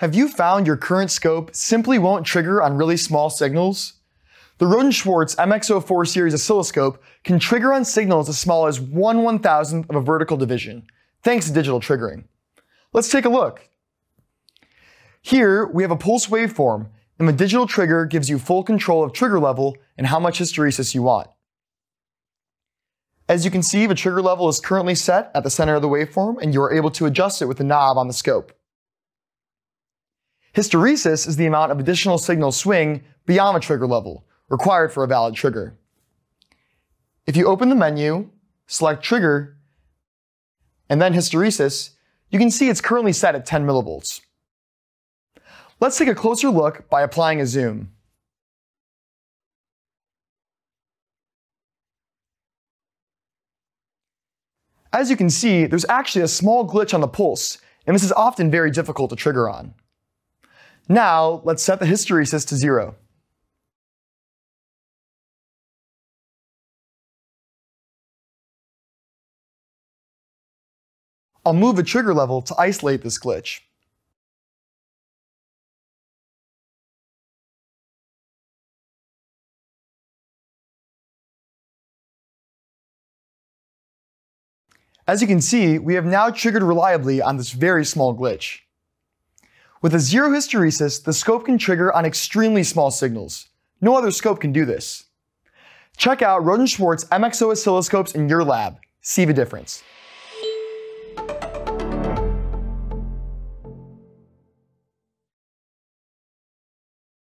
Have you found your current scope simply won't trigger on really small signals? The Rohde & Schwarz MXO 4 series oscilloscope can trigger on signals as small as 1 1000th of a vertical division, thanks to digital triggering. Let's take a look. Here, we have a pulse waveform, and the digital trigger gives you full control of trigger level and how much hysteresis you want. As you can see, the trigger level is currently set at the center of the waveform, and you are able to adjust it with the knob on the scope. Hysteresis is the amount of additional signal swing beyond the trigger level, required for a valid trigger. If you open the menu, select Trigger, and then Hysteresis, you can see it's currently set at 10 millivolts. Let's take a closer look by applying a zoom. As you can see, there's actually a small glitch on the pulse, and this is often very difficult to trigger on. Now, let's set the hysteresis to zero. I'll move the trigger level to isolate this glitch. As you can see, we have now triggered reliably on this very small glitch. With a zero hysteresis, the scope can trigger on extremely small signals. No other scope can do this. Check out Rohde & Schwarz MXO oscilloscopes in your lab. See the difference.